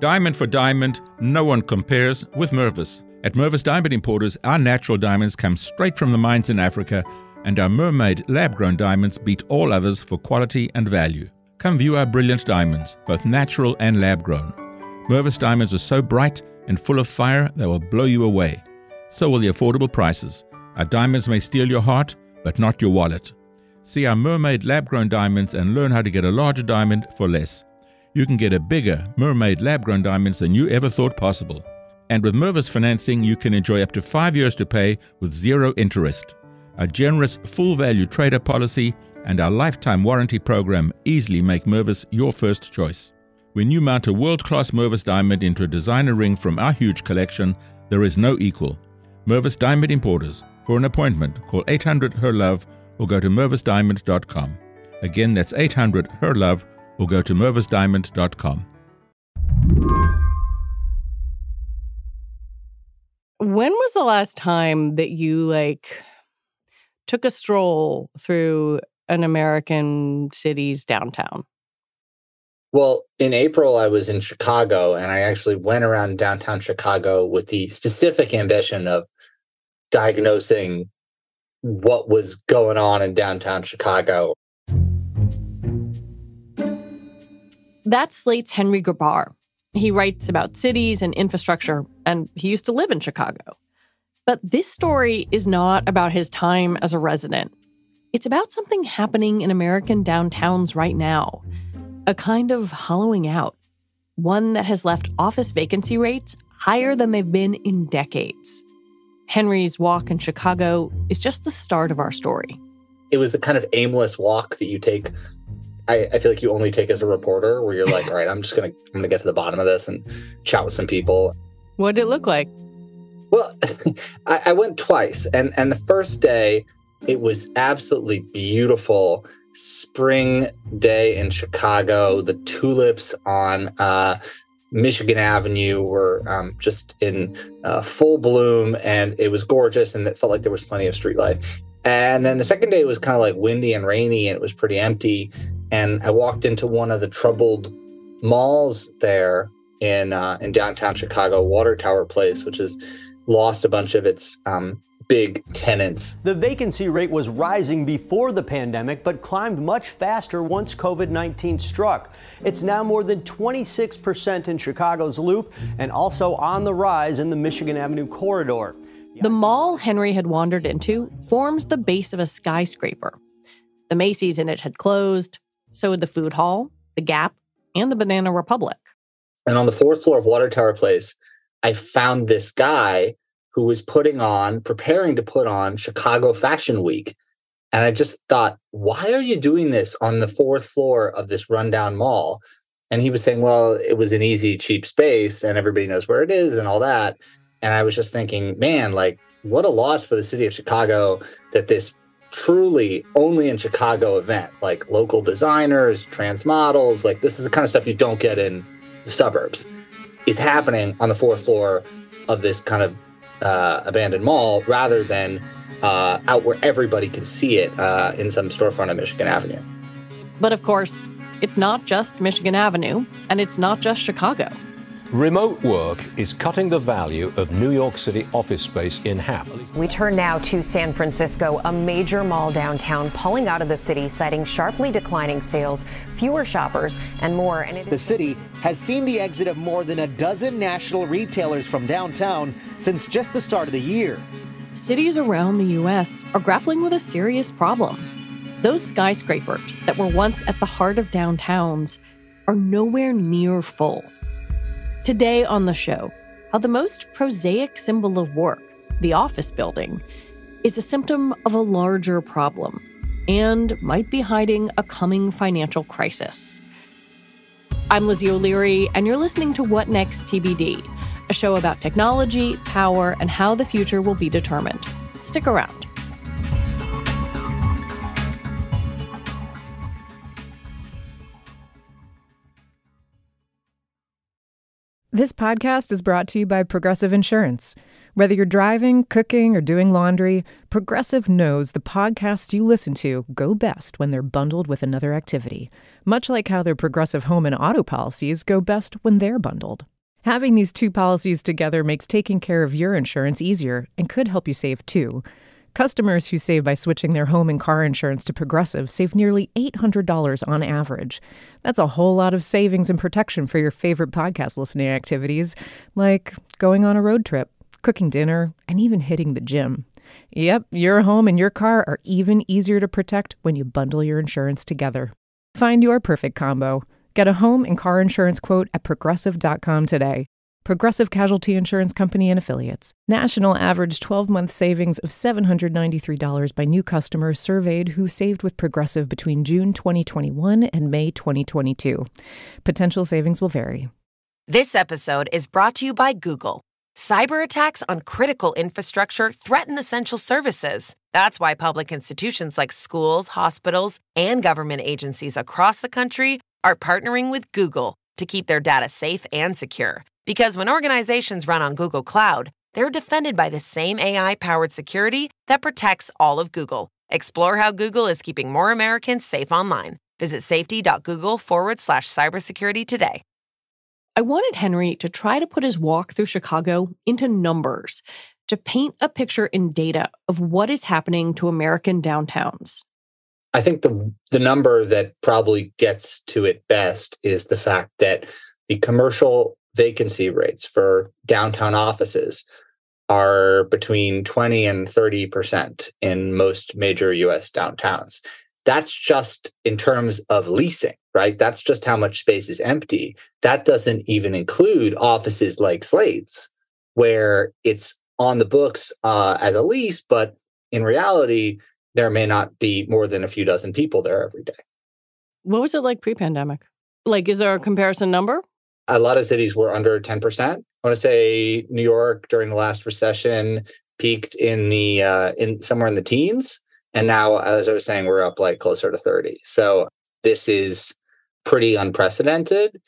Diamond for diamond, no one compares with Mervis. At Mervis Diamond Importers, our natural diamonds come straight from the mines in Africa, and our mermaid lab grown diamonds beat all others for quality and value. Come view our brilliant diamonds, both natural and lab grown. Mervis diamonds are so bright and full of fire they will blow you away. So will the affordable prices. Our diamonds may steal your heart, but not your wallet. See our mermaid lab grown diamonds and learn how to get a larger diamond for less. You can get a bigger mermaid lab grown diamonds than you ever thought possible. And with Mervis financing, you can enjoy up to five years to pay with zero interest. A generous full value trader policy and our lifetime warranty program easily make Mervis your first choice. When you mount a world class Mervis diamond into a designer ring from our huge collection, there is no equal. Mervis Diamond Importers. For an appointment, call 800 HER LOVE or go to mervisdiamond.com. Again, that's 800 HER LOVE or go to mervisdiamond.com. When was the last time that you like took a stroll through an American city's downtown? Well, in April, I was in Chicago and I actually went around downtown Chicago with the specific ambition of diagnosing what was going on in downtown Chicago. That's Slate's Henry Grabar. He writes about cities and infrastructure, and he used to live in Chicago. But this story is not about his time as a resident. It's about something happening in American downtowns right now a kind of hollowing out, one that has left office vacancy rates higher than they've been in decades. Henry's walk in Chicago is just the start of our story. It was the kind of aimless walk that you take. I, I feel like you only take as a reporter, where you're like, all right, I'm just gonna I'm gonna get to the bottom of this and chat with some people. What did it look like? Well, I, I went twice, and and the first day it was absolutely beautiful spring day in Chicago. The tulips on uh, Michigan Avenue were um, just in uh, full bloom, and it was gorgeous, and it felt like there was plenty of street life. And then the second day it was kind of like windy and rainy, and it was pretty empty. And I walked into one of the troubled malls there in uh, in downtown Chicago, Water Tower Place, which has lost a bunch of its um, big tenants. The vacancy rate was rising before the pandemic, but climbed much faster once COVID 19 struck. It's now more than 26% in Chicago's Loop and also on the rise in the Michigan Avenue corridor. The mall Henry had wandered into forms the base of a skyscraper. The Macy's in it had closed, so had the food hall, the Gap, and the Banana Republic. And on the fourth floor of Water Tower Place, I found this guy who was putting on, preparing to put on Chicago Fashion Week. And I just thought, why are you doing this on the fourth floor of this rundown mall? And he was saying, well, it was an easy, cheap space and everybody knows where it is and all that. And I was just thinking, man, like, what a loss for the city of Chicago that this truly only in Chicago event, like local designers, trans models, like this is the kind of stuff you don't get in the suburbs, is happening on the fourth floor of this kind of uh, abandoned mall rather than uh, out where everybody can see it uh, in some storefront on Michigan Avenue. But of course, it's not just Michigan Avenue, and it's not just Chicago. Remote work is cutting the value of New York City office space in half. We turn now to San Francisco, a major mall downtown pulling out of the city, citing sharply declining sales, fewer shoppers, and more. And the city has seen the exit of more than a dozen national retailers from downtown since just the start of the year. Cities around the U.S. are grappling with a serious problem. Those skyscrapers that were once at the heart of downtowns are nowhere near full. Today on the show, how the most prosaic symbol of work, the office building, is a symptom of a larger problem and might be hiding a coming financial crisis. I'm Lizzie O'Leary, and you're listening to What Next TBD, a show about technology, power, and how the future will be determined. Stick around. This podcast is brought to you by Progressive Insurance. Whether you're driving, cooking, or doing laundry, Progressive knows the podcasts you listen to go best when they're bundled with another activity, much like how their Progressive home and auto policies go best when they're bundled. Having these two policies together makes taking care of your insurance easier and could help you save too. Customers who save by switching their home and car insurance to Progressive save nearly $800 on average. That's a whole lot of savings and protection for your favorite podcast listening activities, like going on a road trip cooking dinner, and even hitting the gym. Yep, your home and your car are even easier to protect when you bundle your insurance together. Find your perfect combo. Get a home and car insurance quote at progressive.com today. Progressive Casualty Insurance Company and Affiliates. National average 12 month savings of $793 by new customers surveyed who saved with Progressive between June 2021 and May 2022. Potential savings will vary. This episode is brought to you by Google. Cyber attacks on critical infrastructure threaten essential services. That's why public institutions like schools, hospitals, and government agencies across the country are partnering with Google to keep their data safe and secure. Because when organizations run on Google Cloud, they're defended by the same AI powered security that protects all of Google. Explore how Google is keeping more Americans safe online. Visit safety.google forward slash cybersecurity today. I wanted Henry to try to put his walk through Chicago into numbers, to paint a picture in data of what is happening to American downtowns. I think the the number that probably gets to it best is the fact that the commercial vacancy rates for downtown offices are between 20 and 30% in most major US downtowns. That's just in terms of leasing right? That's just how much space is empty. That doesn't even include offices like Slate's, where it's on the books uh, as a lease, but in reality, there may not be more than a few dozen people there every day. What was it like pre pandemic? Like, is there a comparison number? A lot of cities were under 10%. I want to say New York during the last recession peaked in the uh, in somewhere in the teens and now as i was saying we're up like closer to 30 so this is pretty unprecedented.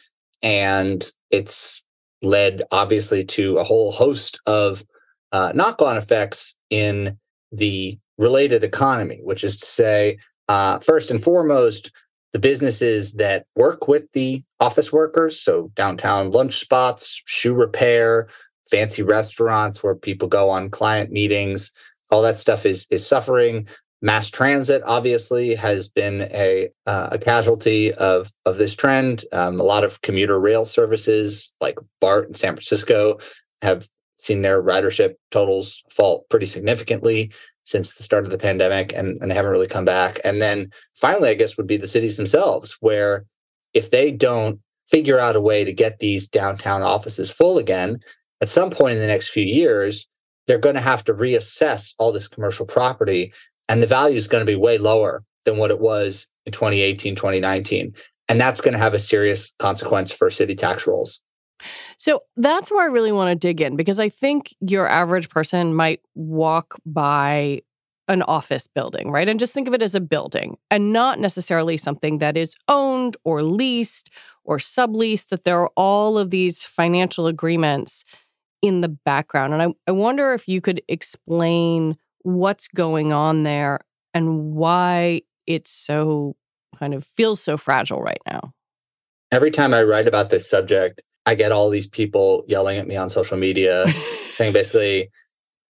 And it's led, obviously, to a whole host of uh, knock on effects in the related economy, which is to say, uh, first and foremost, the businesses that work with the office workers, so downtown lunch spots, shoe repair, fancy restaurants where people go on client meetings, all that stuff is is suffering. Mass transit obviously has been a uh, a casualty of of this trend. Um, a lot of commuter rail services like BART in San Francisco have seen their ridership totals fall pretty significantly since the start of the pandemic and, and they haven't really come back. And then finally, I guess would be the cities themselves, where if they don't figure out a way to get these downtown offices full again, at some point in the next few years, they're going to have to reassess all this commercial property and the value is going to be way lower than what it was in 2018 2019 and that's going to have a serious consequence for city tax rolls so that's where I really want to dig in because I think your average person might walk by an office building, right? And just think of it as a building and not necessarily something that is owned or leased or subleased, that there are all of these financial agreements in the background. And I, I wonder if you could explain what's going on there and why it's so kind of feels so fragile right now. Every time I write about this subject, I get all these people yelling at me on social media saying basically,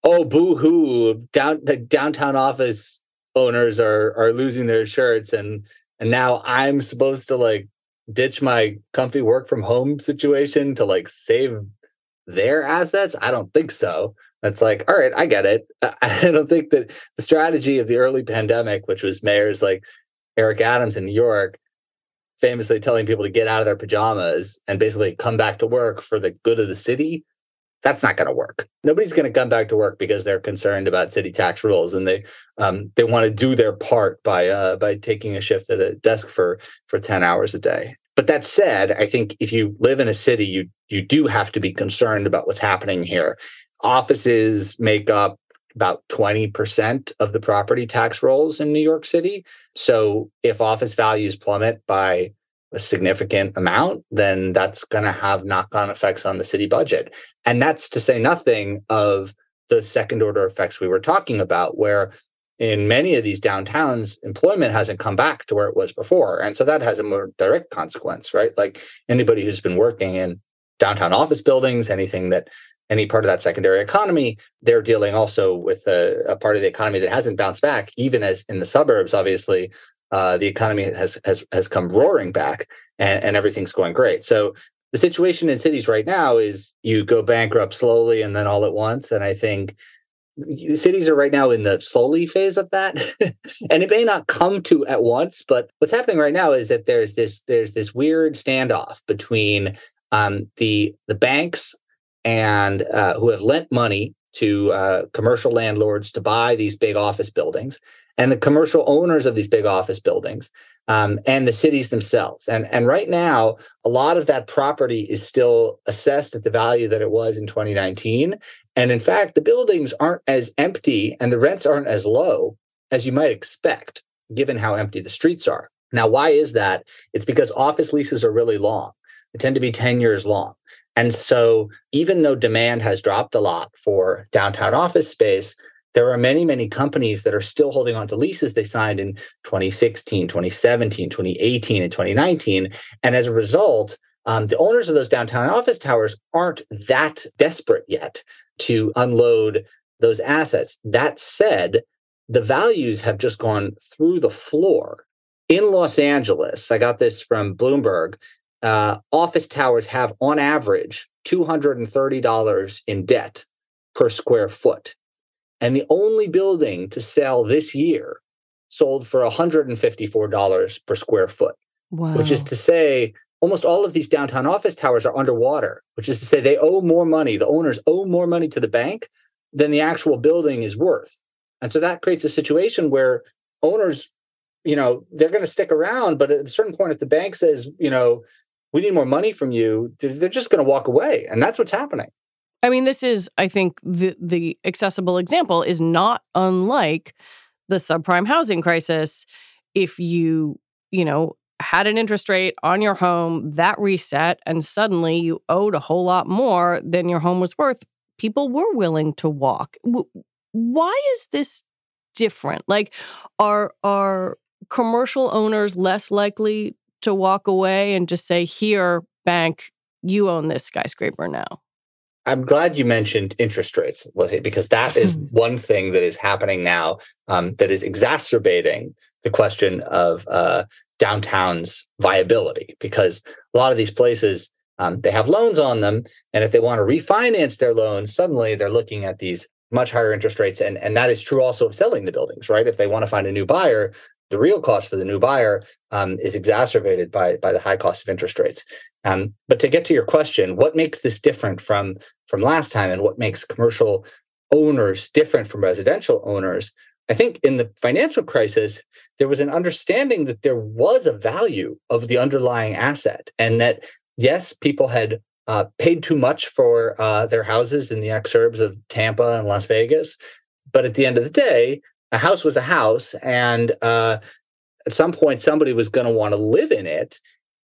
"Oh, boo hoo! Down the downtown office owners are are losing their shirts, and and now I'm supposed to like ditch my comfy work from home situation to like save their assets. I don't think so. It's like, all right, I get it. I don't think that the strategy of the early pandemic, which was mayors like Eric Adams in New York, famously telling people to get out of their pajamas and basically come back to work for the good of the city, that's not going to work. Nobody's going to come back to work because they're concerned about city tax rules and they um, they want to do their part by uh, by taking a shift at a desk for for ten hours a day. But that said, I think if you live in a city, you you do have to be concerned about what's happening here offices make up about 20% of the property tax rolls in New York City. So if office values plummet by a significant amount, then that's going to have knock on effects on the city budget. And that's to say nothing of those second order effects we were talking about, where in many of these downtowns, employment hasn't come back to where it was before. And so that has a more direct consequence, right? Like anybody who's been working in downtown office buildings, anything that any part of that secondary economy, they're dealing also with a, a part of the economy that hasn't bounced back, even as in the suburbs, obviously, uh, the economy has has has come roaring back and, and everything's going great. So the situation in cities right now is you go bankrupt slowly and then all at once. And I think cities are right now in the slowly phase of that and it may not come to at once but what's happening right now is that there's this there's this weird standoff between um, the the banks and uh, who have lent money to uh, commercial landlords to buy these big office buildings and the commercial owners of these big office buildings um, and the cities themselves. And, and right now, a lot of that property is still assessed at the value that it was in 2019. And in fact, the buildings aren't as empty and the rents aren't as low as you might expect, given how empty the streets are. Now, why is that? It's because office leases are really long, they tend to be 10 years long. And so, even though demand has dropped a lot for downtown office space, there are many, many companies that are still holding on to leases they signed in 2016, 2017, 2018, and 2019. And as a result, um, the owners of those downtown office towers aren't that desperate yet to unload those assets. That said, the values have just gone through the floor. In Los Angeles, I got this from Bloomberg. Uh, office towers have, on average, $230 in debt per square foot. And the only building to sell this year sold for $154 per square foot, wow. which is to say, almost all of these downtown office towers are underwater, which is to say, they owe more money. The owners owe more money to the bank than the actual building is worth. And so that creates a situation where owners, you know, they're going to stick around, but at a certain point, if the bank says, you know, we need more money from you, they're just going to walk away. And that's what's happening. I mean, this is, I think, the the accessible example is not unlike the subprime housing crisis. If you, you know, had an interest rate on your home that reset, and suddenly you owed a whole lot more than your home was worth, people were willing to walk. Why is this different? Like, are are commercial owners less likely to walk away and just say, "Here, bank, you own this skyscraper now"? I'm glad you mentioned interest rates, Lizzie, because that is one thing that is happening now um, that is exacerbating the question of uh, downtown's viability. Because a lot of these places, um, they have loans on them, and if they want to refinance their loans, suddenly they're looking at these much higher interest rates, and and that is true also of selling the buildings, right? If they want to find a new buyer, the real cost for the new buyer um, is exacerbated by by the high cost of interest rates. Um, but to get to your question, what makes this different from from last time, and what makes commercial owners different from residential owners? I think in the financial crisis, there was an understanding that there was a value of the underlying asset, and that yes, people had uh, paid too much for uh, their houses in the exurbs of Tampa and Las Vegas, but at the end of the day, a house was a house, and uh, at some point somebody was going to want to live in it.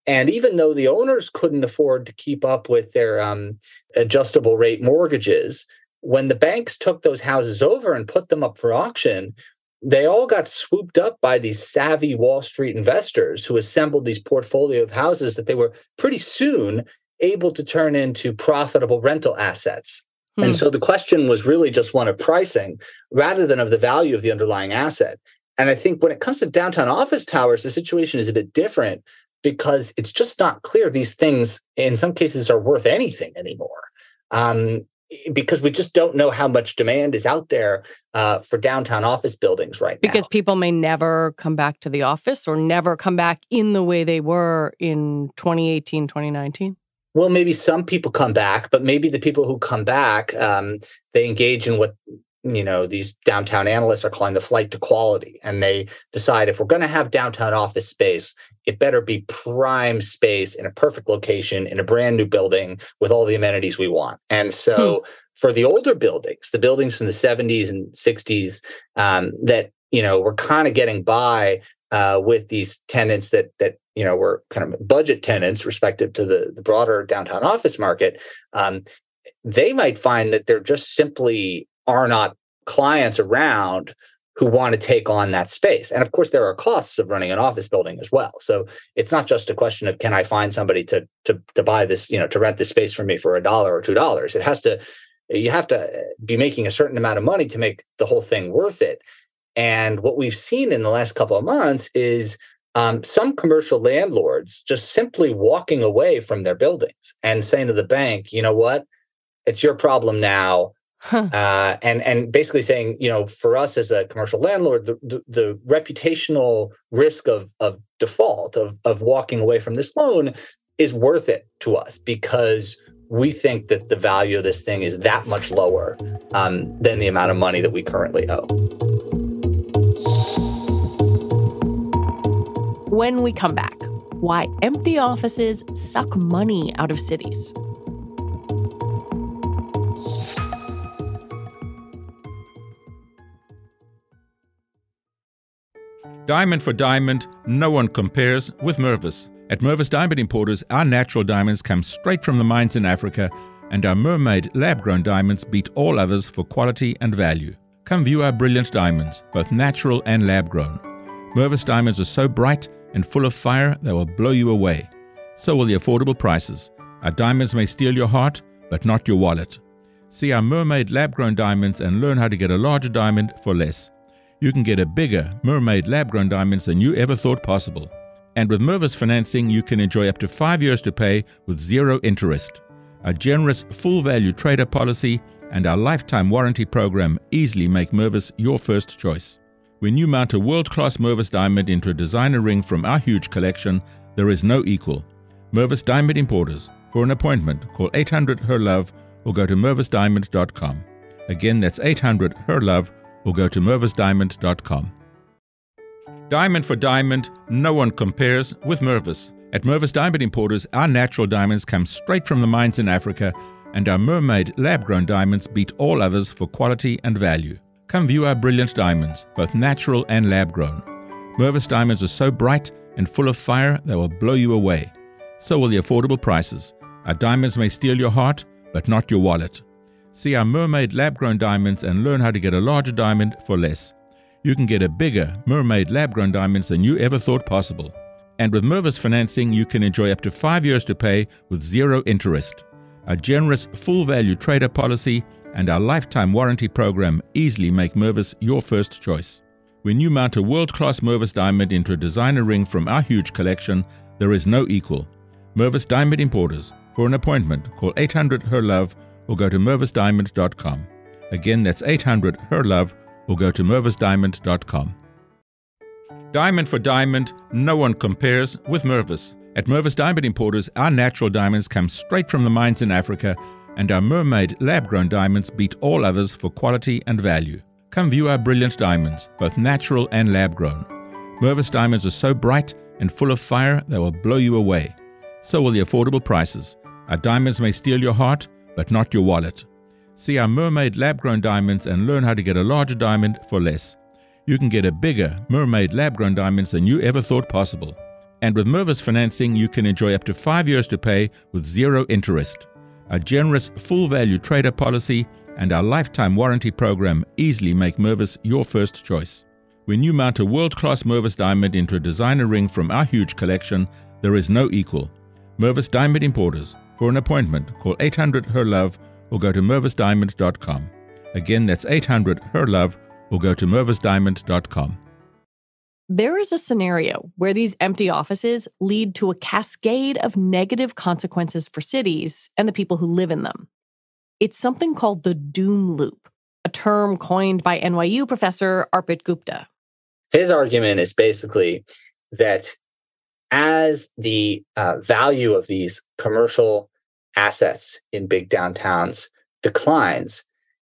And even though the owners couldn't afford to keep up with their um, adjustable rate mortgages, when the banks took those houses over and put them up for auction, they all got swooped up by these savvy Wall Street investors who assembled these portfolio of houses that they were pretty soon able to turn into profitable rental assets. Hmm. And so the question was really just one of pricing rather than of the value of the underlying asset. And I think when it comes to downtown office towers, the situation is a bit different because it's just not clear these things, in some cases, are worth anything anymore. Um, because we just don't know how much demand is out there uh, for downtown office buildings right now. Because people may never come back to the office or never come back in the way they were in 2018, 2019 well, maybe some people come back, but maybe the people who come back, um, they engage in what you know these downtown analysts are calling the flight to quality, and they decide if we're going to have downtown office space, it better be prime space in a perfect location in a brand new building with all the amenities we want. And so, hmm. for the older buildings, the buildings from the 70s and 60s um, that you know we're kind of getting by uh, with these tenants that that you know were kind of budget tenants respective to the the broader downtown office market um, they might find that they're just simply are not clients around who want to take on that space. And of course, there are costs of running an office building as well. So it's not just a question of can I find somebody to to to buy this, you know, to rent this space for me for a dollar or two dollars. It has to you have to be making a certain amount of money to make the whole thing worth it. And what we've seen in the last couple of months is um, some commercial landlords just simply walking away from their buildings and saying to the bank, you know what, it's your problem now. Huh. Uh, and and basically saying, you know, for us as a commercial landlord, the, the, the, reputational risk of of default of of walking away from this loan is worth it to us because we think that the value of this thing is that much lower um, than the amount of money that we currently owe. When we come back, why empty offices suck money out of cities. Diamond for diamond, no one compares with Mervis. At Mervis Diamond Importers, our natural diamonds come straight from the mines in Africa, and our mermaid lab grown diamonds beat all others for quality and value. Come view our brilliant diamonds, both natural and lab grown. Mervis diamonds are so bright and full of fire they will blow you away. So will the affordable prices. Our diamonds may steal your heart, but not your wallet. See our mermaid lab grown diamonds and learn how to get a larger diamond for less you can get a bigger mermaid lab grown diamonds than you ever thought possible. And with Mervis financing, you can enjoy up to five years to pay with zero interest. A generous full value trader policy and our lifetime warranty program easily make Mervis your first choice. When you mount a world class Mervis diamond into a designer ring from our huge collection, there is no equal. Mervis Diamond Importers. For an appointment, call 800 HER LOVE or go to mervisdiamond.com. Again, that's 800 HER LOVE or go to mervisdiamond.com. Diamond for diamond, no one compares with Mervis. At Mervis Diamond Importers, our natural diamonds come straight from the mines in Africa, and our mermaid lab grown diamonds beat all others for quality and value. Come view our brilliant diamonds, both natural and lab grown. Mervis diamonds are so bright and full of fire they will blow you away. So will the affordable prices. Our diamonds may steal your heart, but not your wallet. See our mermaid lab grown diamonds and learn how to get a larger diamond for less. You can get a bigger mermaid lab grown diamonds than you ever thought possible. And with Mervis financing, you can enjoy up to five years to pay with zero interest. A generous full value trader policy and our lifetime warranty program easily make Mervis your first choice. When you mount a world class Mervis diamond into a designer ring from our huge collection, there is no equal. Mervis Diamond Importers. For an appointment, call 800 HER LOVE or go to mervisdiamond.com. Again, that's 800 HER LOVE or go to mervisdiamond.com. Diamond for diamond, no one compares with Mervis. At Mervis Diamond Importers, our natural diamonds come straight from the mines in Africa, and our mermaid lab grown diamonds beat all others for quality and value. Come view our brilliant diamonds, both natural and lab grown. Mervis diamonds are so bright and full of fire they will blow you away. So will the affordable prices. Our diamonds may steal your heart, but not your wallet. See our mermaid lab grown diamonds and learn how to get a larger diamond for less. You can get a bigger mermaid lab grown diamonds than you ever thought possible. And with Mervis financing, you can enjoy up to five years to pay with zero interest. A generous full value trader policy and our lifetime warranty program easily make Mervis your first choice. When you mount a world class Mervis diamond into a designer ring from our huge collection, there is no equal. Mervis Diamond Importers. For an appointment, call 800 HER LOVE or go to mervisdiamond.com. Again, that's 800 HER LOVE or go to mervisdiamond.com. There is a scenario where these empty offices lead to a cascade of negative consequences for cities and the people who live in them. It's something called the doom loop, a term coined by NYU professor Arpit Gupta. His argument is basically that as the uh, value of these commercial assets in big downtowns declines,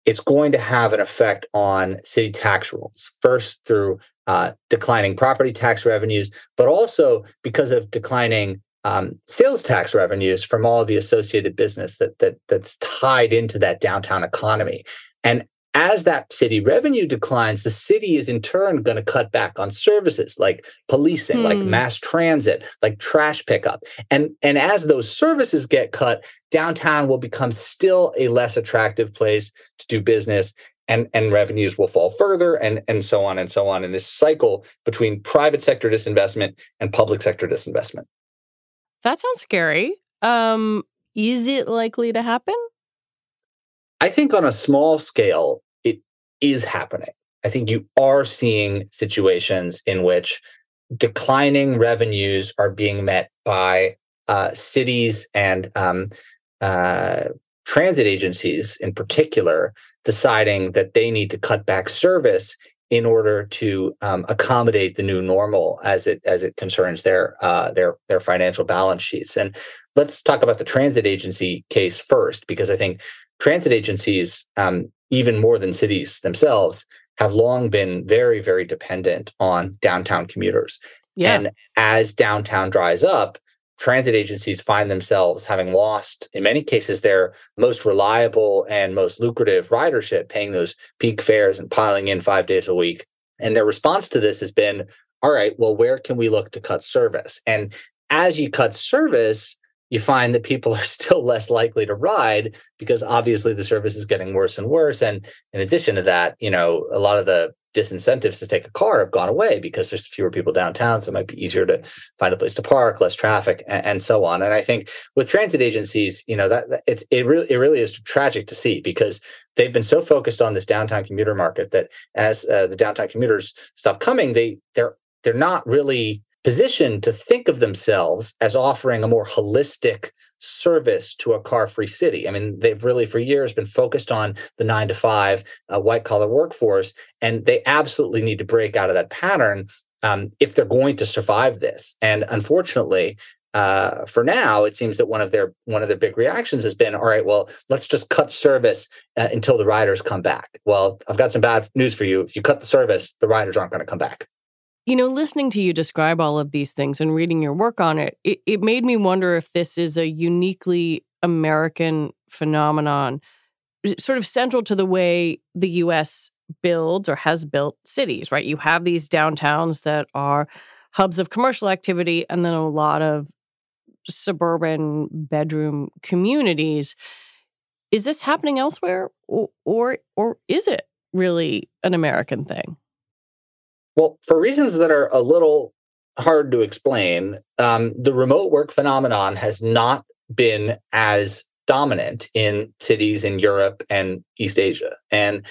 it's going to have an effect on city tax rules. First, through uh, declining property tax revenues, but also because of declining um, sales tax revenues from all the associated business that that that's tied into that downtown economy. And as that city revenue declines, the city is in turn going to cut back on services like policing, hmm. like mass transit, like trash pickup. And, and as those services get cut, downtown will become still a less attractive place to do business. and and revenues will fall further and and so on and so on in this cycle between private sector disinvestment and public sector disinvestment that sounds scary um is it likely to happen i think on a small scale is happening i think you are seeing situations in which declining revenues are being met by uh, cities and um, uh, transit agencies in particular deciding that they need to cut back service in order to um, accommodate the new normal as it as it concerns their uh, their their financial balance sheets. And let's talk about the transit agency case first, because I think transit agencies, um, even more than cities themselves, have long been very very dependent on downtown commuters. Yeah. And as downtown dries up, transit agencies find themselves having lost, in many cases, their most reliable and most lucrative ridership, paying those peak fares and piling in five days a week. And their response to this has been all right, well, where can we look to cut service? And as you cut service, you find that people are still less likely to ride because obviously the service is getting worse and worse. And in addition to that, you know, a lot of the disincentives to take a car have gone away because there's fewer people downtown so it might be easier to find a place to park less traffic and, and so on and i think with transit agencies you know that, that, it's it really it really is tragic to see because they've been so focused on this downtown commuter market that as uh, the downtown commuters stop coming they they're they're not really positioned to think of themselves as offering a more holistic service to a car free city. I mean, they've really for years been focused on the nine to five uh, white collar workforce, and they absolutely need to break out of that pattern um, if they're going to survive this. And unfortunately, uh, for now, it seems that one of their one of their big reactions has been, all right, well, let's just cut service uh, until the riders come back. Well, I've got some bad news for you. If you cut the service, the riders aren't going to come back. You know, listening to you describe all of these things and reading your work on it, it, it made me wonder if this is a uniquely American phenomenon, sort of central to the way the US builds or has built cities, right? You have these downtowns that are hubs of commercial activity and then a lot of suburban bedroom communities. Is this happening elsewhere or or, or is it really an American thing? Well, for reasons that are a little hard to explain, um, the remote work phenomenon has not been as dominant in cities in Europe and East Asia. And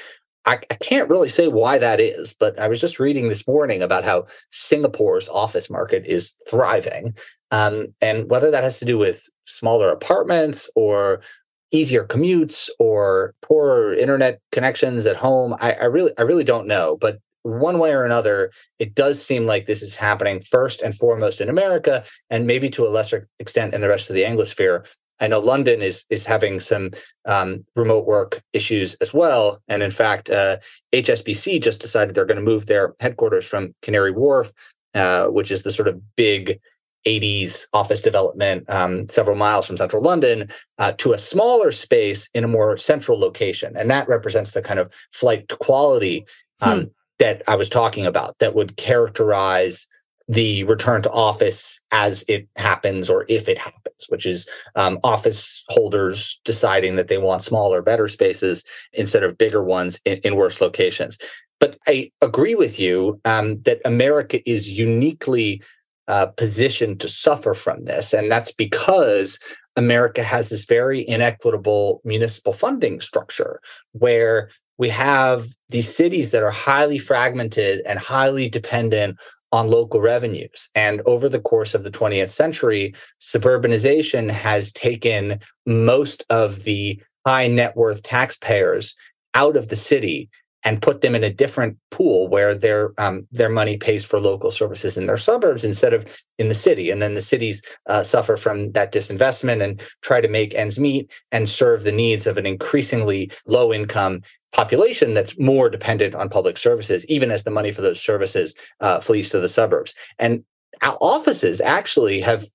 I, I, can't really say why that is, but I was just reading this morning about how Singapore's office market is thriving. Um, and whether that has to do with smaller apartments or easier commutes or poorer internet connections at home, I, I really I really don't know. But one way or another, it does seem like this is happening first and foremost in America, and maybe to a lesser extent in the rest of the Anglosphere. I know London is is having some um, remote work issues as well, and in fact, uh, HSBC just decided they're going to move their headquarters from Canary Wharf, uh, which is the sort of big 80s office development um, several miles from central London uh, to a smaller space in a more central location. And that represents the kind of flight to quality um, hmm that I was talking about that would characterize the return to office as it happens or if it happens, which is um, office holders deciding that they want smaller, better spaces instead of bigger ones in, in worse locations. But I agree with you um, that America is uniquely uh, positioned to suffer from this. And that's because America has this very inequitable municipal funding structure where we have these cities that are highly fragmented and highly dependent on local revenues. And over the course of the 20th century, suburbanization has taken most of the high net worth taxpayers out of the city and put them in a different pool where their um, their money pays for local services in their suburbs instead of in the city. And then the cities uh, suffer from that disinvestment and try to make ends meet and serve the needs of an increasingly low income population that's more dependent on public services, even as the money for those services uh, flees to the suburbs. And our offices actually have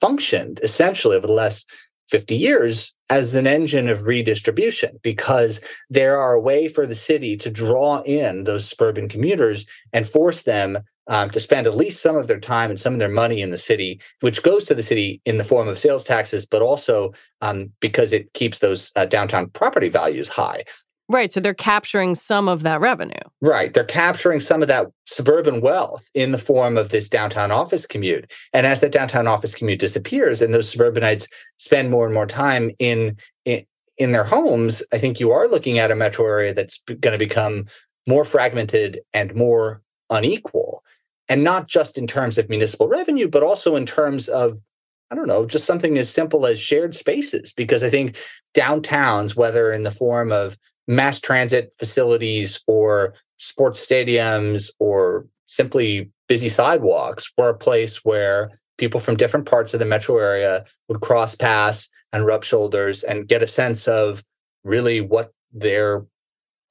functioned essentially over the last 50 years as an engine of redistribution because there are a way for the city to draw in those suburban commuters and force them um, to spend at least some of their time and some of their money in the city, which goes to the city in the form of sales taxes, but also um, because it keeps those uh, downtown property values high. Right. So they're capturing some of that revenue. Right. They're capturing some of that suburban wealth in the form of this downtown office commute. And as that downtown office commute disappears and those suburbanites spend more and more time in, in, in their homes, I think you are looking at a metro area that's going to become more fragmented and more unequal. And not just in terms of municipal revenue, but also in terms of I don't know, just something as simple as shared spaces. Because I think downtowns, whether in the form of mass transit facilities or sports stadiums or simply busy sidewalks were a place where people from different parts of the metro area would cross paths and rub shoulders and get a sense of really what their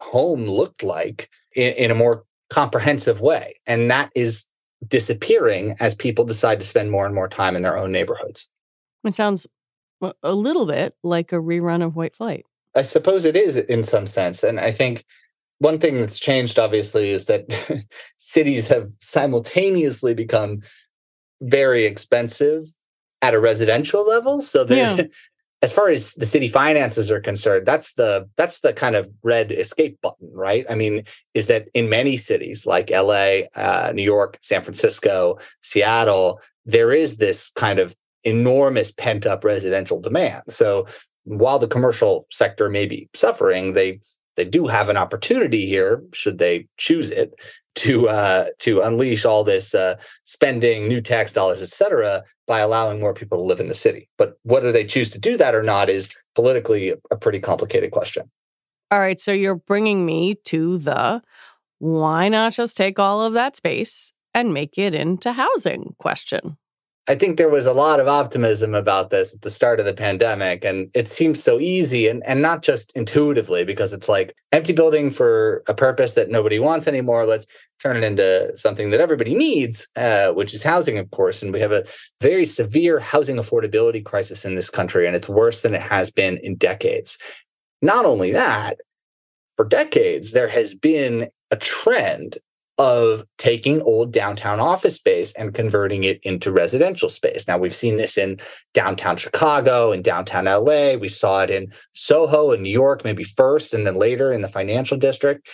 home looked like in, in a more comprehensive way. And that is disappearing as people decide to spend more and more time in their own neighborhoods. It sounds a little bit like a rerun of White Flight. I suppose it is in some sense. And I think one thing that's changed, obviously, is that cities have simultaneously become very expensive at a residential level. So yeah. as far as the city finances are concerned, that's the that's the kind of red escape button, right? I mean, is that in many cities like LA, uh, New York, San Francisco, Seattle, there is this kind of enormous pent up residential demand. So while the commercial sector may be suffering, they they do have an opportunity here, should they choose it, to uh, to unleash all this uh, spending, new tax dollars, et cetera, by allowing more people to live in the city. But whether they choose to do that or not is politically a pretty complicated question. All right, so you're bringing me to the why not just take all of that space and make it into housing question. I think there was a lot of optimism about this at the start of the pandemic, and it seems so easy and, and not just intuitively because it's like empty building for a purpose that nobody wants anymore. Let's turn it into something that everybody needs, uh, which is housing, of course. And we have a very severe housing affordability crisis in this country, and it's worse than it has been in decades. Not only that, for decades, there has been a trend of taking old downtown office space and converting it into residential space. Now, we've seen this in downtown Chicago and downtown LA. We saw it in Soho in New York, maybe first and then later in the financial district.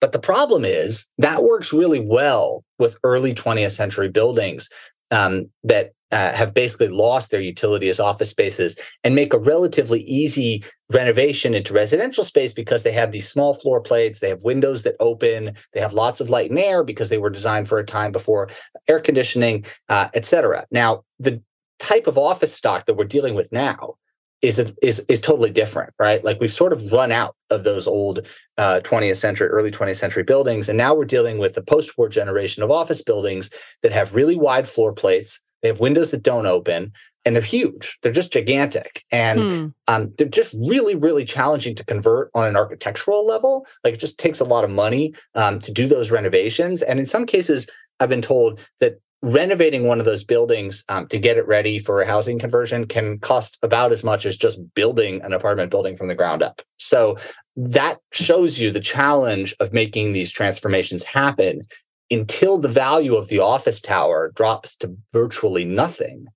But the problem is that works really well with early 20th century buildings um, that uh, have basically lost their utility as office spaces and make a relatively easy renovation into residential space because they have these small floor plates, they have windows that open, they have lots of light and air because they were designed for a time before air conditioning, uh, et cetera. Now, the type of office stock that we're dealing with now is is is totally different, right? Like we've sort of run out of those old uh, 20th century, early 20th century buildings, and now we're dealing with the post-war generation of office buildings that have really wide floor plates they have windows that don't open and they're huge. They're just gigantic. And hmm. um, they're just really, really challenging to convert on an architectural level. Like it just takes a lot of money um, to do those renovations. And in some cases, I've been told that renovating one of those buildings um, to get it ready for a housing conversion can cost about as much as just building an apartment building from the ground up. So that shows you the challenge of making these transformations happen until the value of the office tower drops to virtually nothing,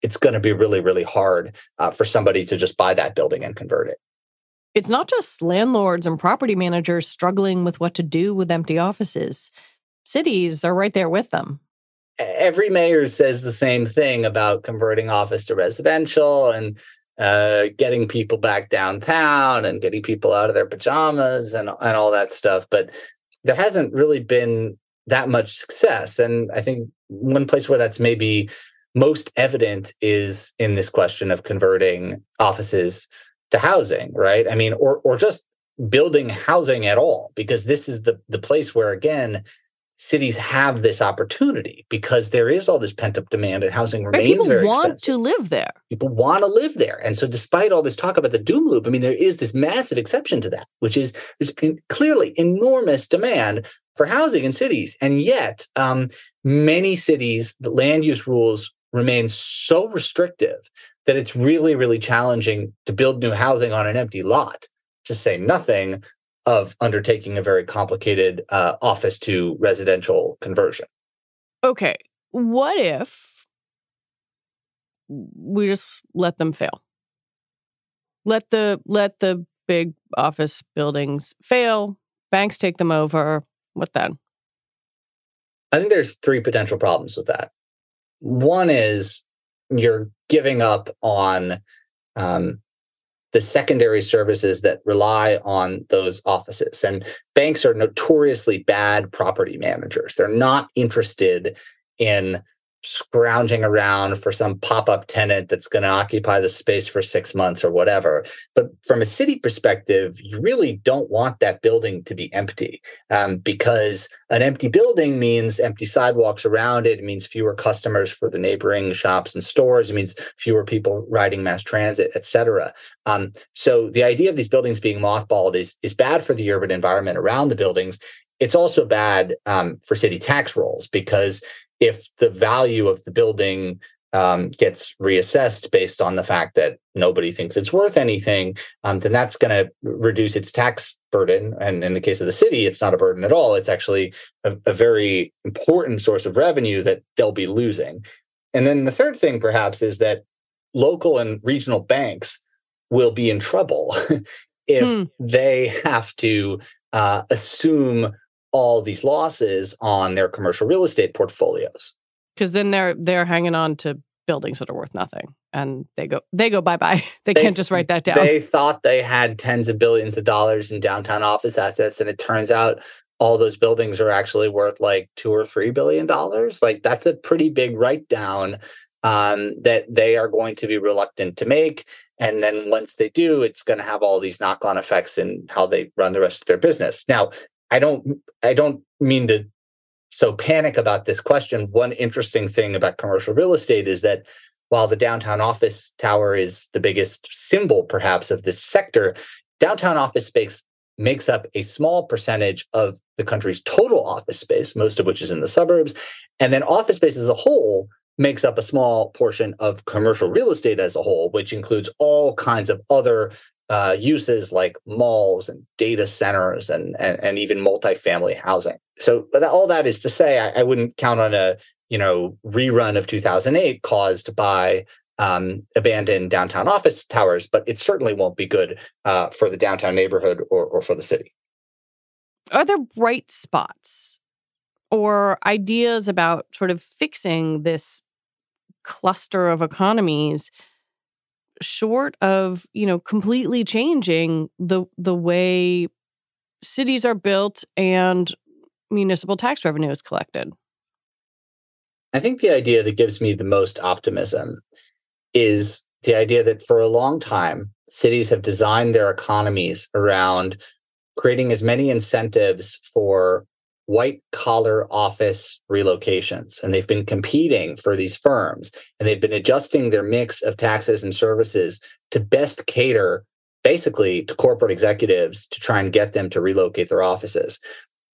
it's going to be really, really hard uh, for somebody to just buy that building and convert it. It's not just landlords and property managers struggling with what to do with empty offices. Cities are right there with them. Every mayor says the same thing about converting office to residential and uh, getting people back downtown and getting people out of their pajamas and, and all that stuff. But there hasn't really been that much success. And I think one place where that's maybe most evident is in this question of converting offices to housing, right? I mean, or or just building housing at all, because this is the the place where again cities have this opportunity because there is all this pent up demand and housing remains people very want expensive. to live there. People want to live there. And so despite all this talk about the doom loop, I mean, there is this massive exception to that, which is there's clearly enormous demand for housing in cities. And yet, um, many cities, the land use rules remain so restrictive that it's really, really challenging to build new housing on an empty lot, to say nothing of undertaking a very complicated uh, office to residential conversion. Okay. What if we just let them fail? Let the let the big office buildings fail, banks take them over. What then? I think there's three potential problems with that. One is you're giving up on um, the secondary services that rely on those offices. And banks are notoriously bad property managers. They're not interested in scrounging around for some pop-up tenant that's going to occupy the space for six months or whatever. But from a city perspective you really don't want that building to be empty um, because an empty building means empty sidewalks around it. It means fewer customers for the neighboring shops and stores. It means fewer people riding mass transit etc um, so the idea of these buildings being mothballed is, is bad for the urban environment around the buildings. It's also bad um, for city tax rolls because if the value of the building um, gets reassessed based on the fact that nobody thinks it's worth anything, um, then that's going to reduce its tax burden. And in the case of the city, it's not a burden at all. It's actually a, a very important source of revenue that they'll be losing. And then the third thing, perhaps, is that local and regional banks will be in trouble if hmm. they have to uh, assume all these losses on their commercial real estate portfolios. Because then they're they're hanging on to buildings that are worth nothing, and they go they go bye bye. They, they can't just write that down. They thought they had tens of billions of dollars in downtown office assets, and it turns out all those buildings are actually worth like two or three billion dollars. Like that's a pretty big write down um, that they are going to be reluctant to make. And then once they do, it's going to have all these knock on effects in how they run the rest of their business. Now, I don't I don't mean to so panic about this question. One interesting thing about commercial real estate is that while the downtown office tower is the biggest symbol perhaps of this sector, downtown office space makes up a small percentage of the country's total office space, most of which is in the suburbs. And then office space as a whole makes up a small portion of commercial real estate as a whole, which includes all kinds of other uh, uses like malls and data centers and, and, and even multifamily housing. So all that is to say, I, I, wouldn't count on a you know rerun of 2008 caused by um, abandoned downtown office towers, but it certainly won't be good uh, for the downtown neighborhood or, or for the city. Are there bright spots or ideas about sort of fixing this cluster of economies short of you know completely changing the the way cities are built and municipal tax revenue is collected. I think the idea that gives me the most optimism is the idea that for a long time cities have designed their economies around creating as many incentives for white collar office relocations and they've been competing for these firms and they've been adjusting their mix of taxes and services to best cater basically to corporate executives to try and get them to relocate their offices.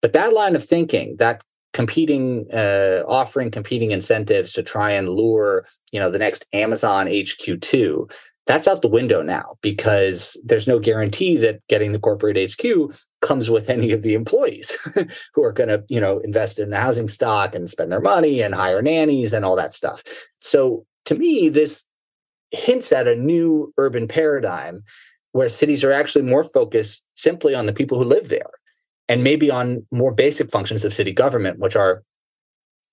But that line of thinking that competing uh, offering competing incentives to try and lure you know the next amazon hq2 that's out the window now because there's no guarantee that getting the corporate HQ comes with any of the employees who are going to, you know, invest in the housing stock and spend their money and hire nannies and all that stuff. So to me, this hints at a new urban paradigm where cities are actually more focused simply on the people who live there and maybe on more basic functions of city government, which are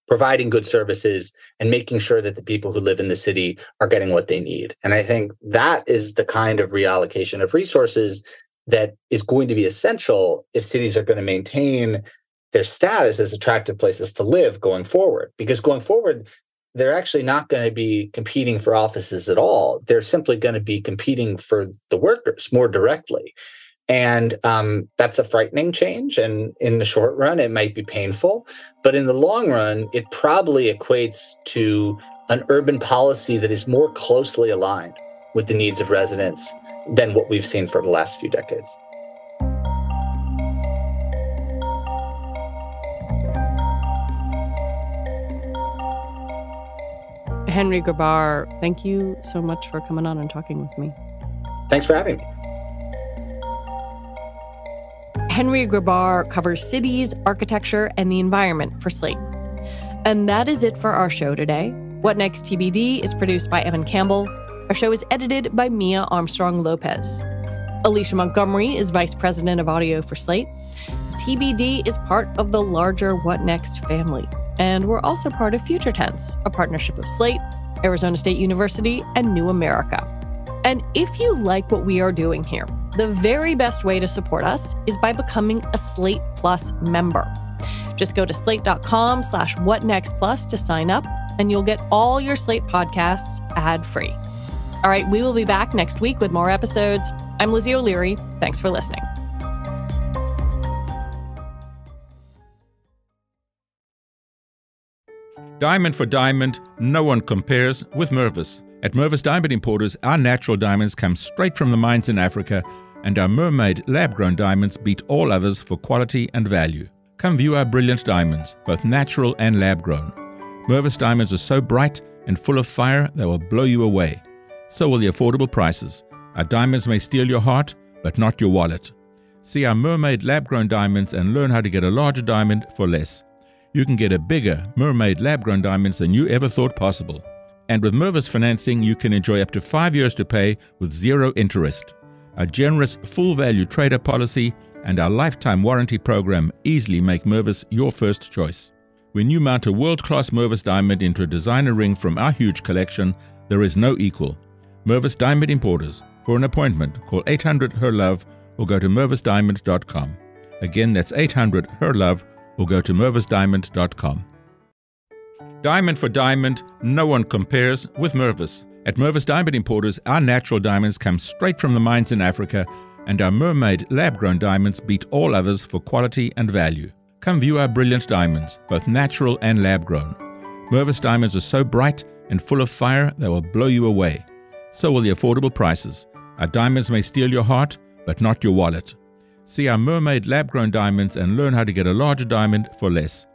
providing good services and making sure that the people who live in the city are getting what they need. And I think that is the kind of reallocation of resources that is going to be essential if cities are going to maintain their status as attractive places to live going forward. Because going forward, they're actually not going to be competing for offices at all. They're simply going to be competing for the workers more directly. And um, that's a frightening change. And in the short run, it might be painful. But in the long run, it probably equates to an urban policy that is more closely aligned with the needs of residents than what we've seen for the last few decades. Henry Grabar, thank you so much for coming on and talking with me. Thanks for having me. Henry Grabar covers cities, architecture, and the environment for Slate. And that is it for our show today. What Next TBD is produced by Evan Campbell. Our show is edited by Mia Armstrong Lopez. Alicia Montgomery is Vice President of Audio for Slate. TBD is part of the larger What Next family. And we're also part of Future Tense, a partnership of Slate, Arizona State University, and New America. And if you like what we are doing here, the very best way to support us is by becoming a Slate Plus member. Just go to slate.com slash whatnextplus to sign up, and you'll get all your Slate podcasts ad-free. All right, we will be back next week with more episodes. I'm Lizzie O'Leary. Thanks for listening. Diamond for diamond, no one compares with Mervis. At Mervis Diamond Importers, our natural diamonds come straight from the mines in Africa, and our mermaid lab grown diamonds beat all others for quality and value. Come view our brilliant diamonds, both natural and lab grown. Mervis diamonds are so bright and full of fire they will blow you away. So will the affordable prices. Our diamonds may steal your heart, but not your wallet. See our mermaid lab grown diamonds and learn how to get a larger diamond for less. You can get a bigger mermaid lab grown diamonds than you ever thought possible. And with Mervis financing, you can enjoy up to five years to pay with zero interest. Our generous full value trader policy and our lifetime warranty program easily make Mervis your first choice. When you mount a world class Mervis diamond into a designer ring from our huge collection, there is no equal. Mervis Diamond Importers. For an appointment, call 800 HER LOVE or go to mervisdiamond.com. Again, that's 800 HER LOVE or go to mervisdiamond.com. Diamond for diamond, no one compares with Mervis. At Mervis Diamond Importers, our natural diamonds come straight from the mines in Africa, and our mermaid lab grown diamonds beat all others for quality and value. Come view our brilliant diamonds, both natural and lab grown. Mervis diamonds are so bright and full of fire they will blow you away. So will the affordable prices. Our diamonds may steal your heart, but not your wallet. See our mermaid lab grown diamonds and learn how to get a larger diamond for less.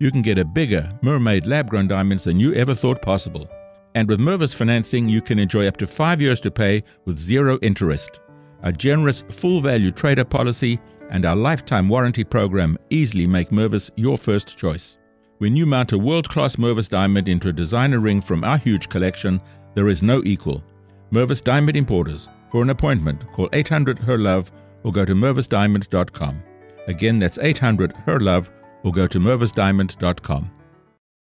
You can get a bigger mermaid lab grown diamonds than you ever thought possible. And with Mervis financing, you can enjoy up to five years to pay with zero interest. Our generous full value trader policy and our lifetime warranty program easily make Mervis your first choice. When you mount a world class Mervis diamond into a designer ring from our huge collection, there is no equal. Mervis Diamond Importers. For an appointment, call 800 HER LOVE or go to mervisdiamond.com. Again, that's 800 HER LOVE or go to mervisdiamond.com.